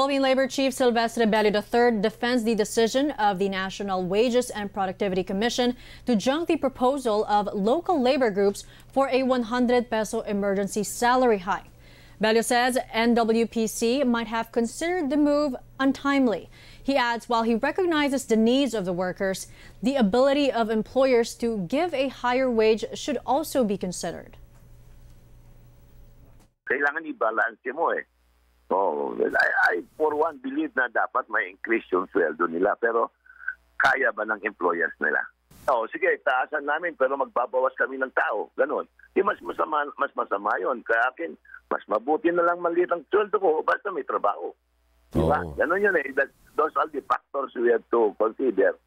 Philippine Labor Chief Silvestre Bello III defends the decision of the National Wages and Productivity Commission to junk the proposal of local labor groups for a 100 peso emergency salary hike. Bello says NWPC might have considered the move untimely. He adds while he recognizes the needs of the workers, the ability of employers to give a higher wage should also be considered. Kailangan i-balance mo eh. Oh, I, I for one believe na dapat may increase yung sweldo nila pero kaya ba ng employers nila? Oh, sige, taasan namin pero magbabawas kami ng tao. Ganon. Di mas masama, mas masama yun. Kaya akin, mas mabuti na lang maliit ang sweldo ko basta may trabaho. Di ba? Oo. Ganon yun eh. That, those are the factors we have to consider